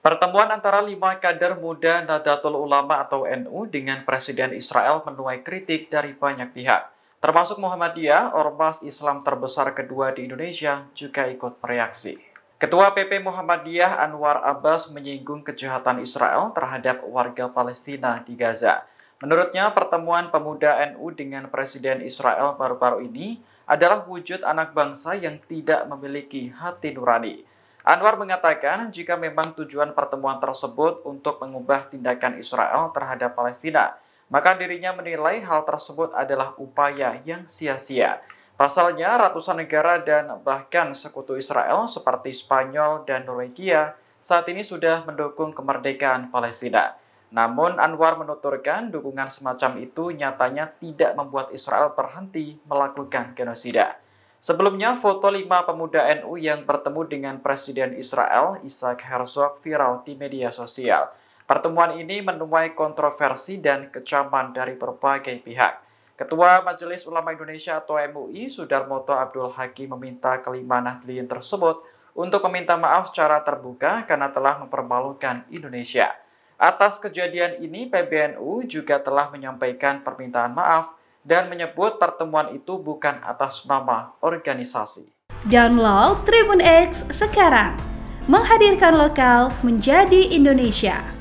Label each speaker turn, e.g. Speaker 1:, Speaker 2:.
Speaker 1: Pertemuan antara lima kader muda Nadatul Ulama atau NU dengan Presiden Israel menuai kritik dari banyak pihak. Termasuk Muhammadiyah, ormas Islam terbesar kedua di Indonesia, juga ikut bereaksi. Ketua PP Muhammadiyah Anwar Abbas menyinggung kejahatan Israel terhadap warga Palestina di Gaza. Menurutnya, pertemuan pemuda NU dengan Presiden Israel baru-baru ini adalah wujud anak bangsa yang tidak memiliki hati nurani. Anwar mengatakan jika memang tujuan pertemuan tersebut untuk mengubah tindakan Israel terhadap Palestina, maka dirinya menilai hal tersebut adalah upaya yang sia-sia. Pasalnya, ratusan negara dan bahkan sekutu Israel seperti Spanyol dan Norwegia saat ini sudah mendukung kemerdekaan Palestina. Namun Anwar menuturkan dukungan semacam itu nyatanya tidak membuat Israel berhenti melakukan genosida. Sebelumnya, foto lima pemuda NU yang bertemu dengan Presiden Israel, Isaac Herzog, viral di media sosial. Pertemuan ini menuai kontroversi dan kecaman dari berbagai pihak. Ketua Majelis Ulama Indonesia atau MUI, Sudarmoto Abdul Hakim meminta kelima nahdliyin tersebut untuk meminta maaf secara terbuka karena telah mempermalukan Indonesia. Atas kejadian ini, PBNU juga telah menyampaikan permintaan maaf dan menyebut pertemuan itu bukan atas nama organisasi.
Speaker 2: Download Tribun X sekarang, menghadirkan lokal menjadi Indonesia.